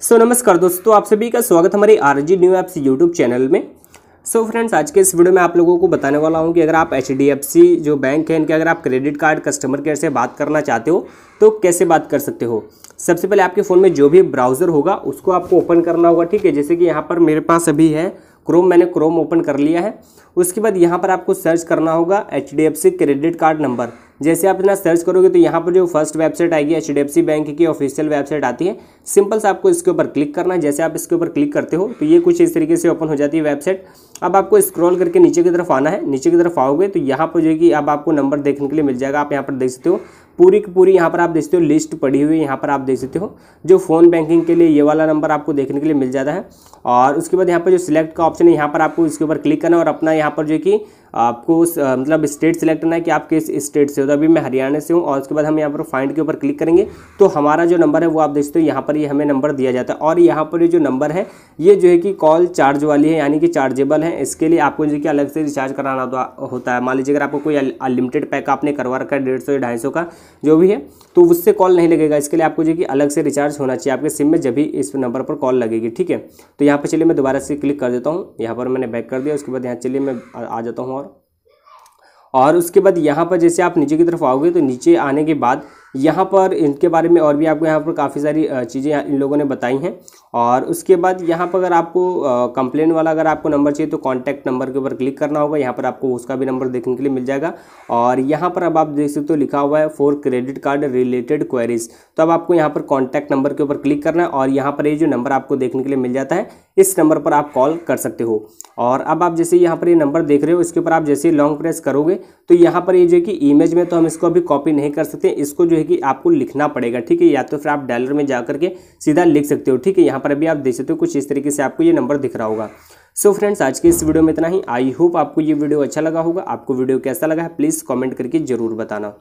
सो so, नमस्कार दोस्तों आप सभी का स्वागत हमारे R G new apps YouTube channel में। सो so, फ्रेंड्स आज के इस वीडियो में आप लोगों को बताने वाला हूँ कि अगर आप एचडीएफसी जो बैंक है इनके अगर आप क्रेडिट कार्ड कस्टमर केयर से बात करना चाहते हो तो कैसे बात कर सकते हो? सबसे पहले आपके फ़ोन में जो भी ब्राउज़र होगा उसको आपको ओपन करना होगा ठीक है? जैसे कि यहाँ पर मेरे पास अभी है क्रोम मैंने क्रोम ओपन कर लिया है। उसके बाद यहाँ पर आपको सर्च करना होगा HDFC क्रेडिट कार्ड नंबर जैसे आप इतना सर्च करोगे तो यहाँ पर जो फ़र्स्ट वेबसाइट आएगी एचडीएफसी बैंक की ऑफिशियल वेबसाइट आती है। सिंपल से आपको इसके ऊपर क्लिक करना है। जैसे आप इसके ऊपर क्लिक करते हो तो ये कुछ इस तरीके से ओपन हो जाती है वेबसाइट अब आपको स्क्रॉल करके नीचे की तरफ़ आना है। नीचे की तरफ़ आओगे तो यहाँ पर जो है कि अब आपको नंबर देखने के लिए मिल जाएगा। आप यहाँ पर देख सकते हो, पूरी की पूरी यहाँ पर आप देख सकते हो लिस्ट पड़ी हुई यहाँ पर आप देख सकते हो, जो फ़ोन बैंकिंग के लिए ये वाला नंबर आपको देखने के लिए मिल जाता है। और उसके बाद यहाँ पर जो सिलेक्ट का ऑप्शन है, यहाँ पर आपको इसके ऊपर क्लिक करना है और अपना यहाँ पर जो कि आपको उस मतलब स्टेट सेलेक्ट करना है कि आप किस स्टेट से हो। तो अभी मैं हरियाणा से हूँ और उसके बाद हम यहाँ पर फाइंड के ऊपर क्लिक करेंगे। तो हमारा जो नंबर है वो आप देख सकते हो, यहाँ पर ये हमें नंबर दिया जाता है। और यहाँ पर ये जो नंबर है, ये जो है कि कॉल चार्ज वाली है, यानी कि चार्जेबल है, इसके लिए आपको जो कि अलग से रिचार्ज कराना होता है। मान लीजिए अगर आपको कोई अनलिमिटेड पैक आपने करवा रखा है, डेढ़ सौ या ढाई सौ का, जो भी है तो उससे कॉल नहीं लगेगा। इसके लिए आपको जो कि अलग से रिचार्ज होना चाहिए। आपके सिम में जब भी इस नंबर पर कॉल लगेगी, ठीक है? तो यहाँ पर चलिए मैं दोबारा से क्लिक कर देता हूँ। यहाँ पर मैंने बैक कर दिया, उसके बाद यहाँ चलिए मैं आ जाता हूँ और और उसके बाद यहाँ पर जैसे आप नीचे की तरफ़ आओगे तो नीचे आने के बाद यहाँ पर इनके बारे में और भी आपको यहाँ पर काफ़ी सारी चीज़ें इन लोगों ने बताई हैं। और उसके बाद यहाँ पर अगर आपको कंप्लेन वाला अगर आपको नंबर चाहिए तो कॉन्टैक्ट नंबर के ऊपर क्लिक करना होगा। यहाँ पर आपको उसका भी नंबर देखने के लिए मिल जाएगा। और यहाँ पर अब आप देख सकते हो लिखा हुआ है for credit card related queries तो अब आपको यहाँ पर कॉन्टैक्ट नंबर के ऊपर क्लिक करना है और यहाँ पर ये जो नंबर आपको देखने के लिए मिल जाता है, इस नंबर पर आप कॉल कर सकते हो। और अब आप जैसे यहाँ पर ये नंबर देख रहे हो, इसके ऊपर आप जैसे लॉन्ग प्रेस करोगे तो यहाँ पर ये जो है कि इमेज में तो हम इसको अभी कॉपी नहीं कर सकते, इसको जो है कि आपको लिखना पड़ेगा, ठीक है? या तो फिर आप डायलर में जा करके सीधा लिख सकते हो, ठीक है? यहाँ पर अभी आप देख सकते हो कुछ इस तरीके से आपको ये नंबर दिख रहा होगा। सो so फ्रेंड्स आज के इस वीडियो में इतना ही। आई होप आपको ये वीडियो अच्छा लगा होगा। आपको वीडियो कैसा लगा है प्लीज़ कॉमेंट करके ज़रूर बताना।